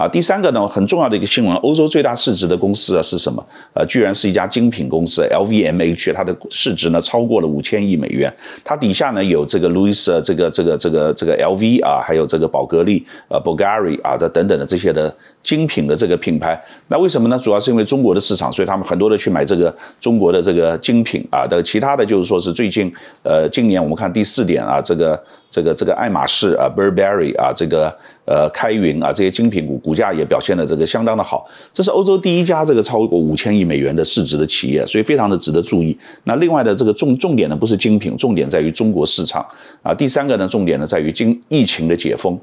啊。第三个呢，很重要的一个新闻，欧洲最大市值的公司啊是什么？呃，居然是一家精品公司 LVMH，它的市值呢超过了五千亿美元。它底下呢有这个 Louis 这个这个这个这个 LV 啊，还有这个宝格丽呃 Bulgari 啊这等等的这些的精品的这个品牌。那为什么呢？主要是因为中国的市场，所以他们很多的去买这个中国的这个精品啊的。其他的就是说是最近呃今年我们看第四点啊，这个这个这个爱马仕啊 Burberry 啊这个呃开云啊这些精品股股价也表现的这个相当的好。这是欧洲第一家这个超过五千亿美元的市值的企业，所以非常的值得注意。那另外的这个重重点呢不是精品，重点在于中国市场啊。第三个呢重点呢在于经疫情的解封。